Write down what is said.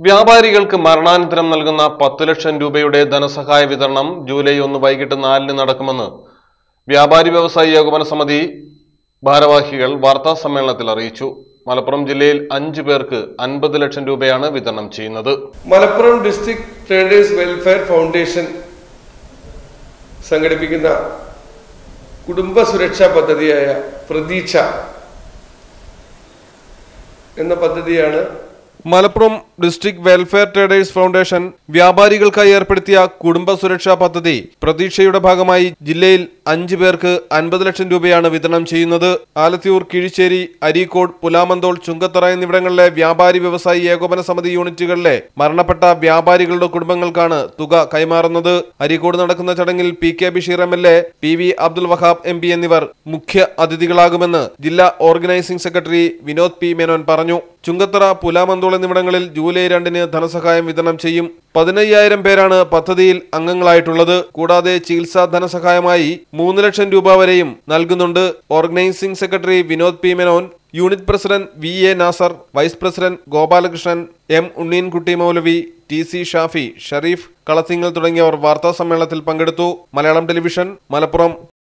വ്യാപാരികൾക്ക് മരണാനന്തരം നൽകുന്ന പത്ത് ലക്ഷം രൂപയുടെ ധനസഹായ വിതരണം ജൂലൈ ഒന്ന് വൈകിട്ട് നാലിന് നടക്കുമെന്ന് വ്യാപാരി വ്യവസായി ഏകോപന സമിതി ഭാരവാഹികൾ വാർത്താ സമ്മേളനത്തിൽ അറിയിച്ചു. മലപ്പുറം ജില്ലയിൽ അഞ്ചു പേർക്ക് അൻപത് ലക്ഷം രൂപയാണ് വിതരണം ചെയ്യുന്നത്. Malappuram district traders welfare foundation സംഘടിപ്പിക്കുന്ന കുടുംബ സുരക്ഷാ പദ്ധതിയായ പ്രതീക്ഷ എന്ന പദ്ധതിയാണ് Malappuram district welfare traders foundation വ്യാപാരികൾക്കായി ഏർപ്പെടുത്തിയ കുടുംബ സുരക്ഷാ പദ്ധതി പ്രതീക്ഷയുടെ ഭാഗമായി ജില്ലയിൽ അഞ്ചു പേർക്ക് അൻപത് ലക്ഷം രൂപയാണ് വിതരണം ചെയ്യുന്നത്. ആലത്തിയൂർ കിഴിശ്ശേരി അരീക്കോട് പുലാമന്തോൾ ചുങ്കത്തറ എന്നിവിടങ്ങളിലെ വ്യാപാരി വ്യവസായി ഏകോപന സമിതി യൂണിറ്റുകളിലെ മരണപ്പെട്ട വ്യാപാരികളുടെ കുടുംബങ്ങൾക്കാണ് തുക കൈമാറുന്നത്. അരീക്കോട് നടക്കുന്ന ചടങ്ങിൽ P K Basheer M L A P V Abdul Wahab M P എന്നിവർ മുഖ്യ അതിഥികളാകുമെന്ന് ജില്ലാ organising secretary Vinod P Menon പറഞ്ഞു. ചുങ്കത്തറ പുലാമന്തോൾ എന്നിവിടങ്ങളിൽ ജൂലൈ രണ്ടിന് ധനസഹായം വിതരണം ചെയ്യും. പതിനയ്യായിരം പേരാണ് പദ്ധതിയിൽ അംഗങ്ങളായിട്ടുള്ളത്. കൂടാതെ ചികിത്സാ ധനസഹായമായി മൂന്ന് ലക്ഷം രൂപ വരെയും നൽകുന്നുണ്ട്. Organising secretary Vinod P. Menon unit president V. A. Nasar vice president Gopalakrishnan M. Unneenkutty Moulavi T. C. Shafi Shareef Kalathingal തുടങ്ങിയവർ വാർത്താ സമ്മേളനത്തിൽ പങ്കെടുത്തു. മലയാളം ടെലിവിഷൻ മലപ്പുറം.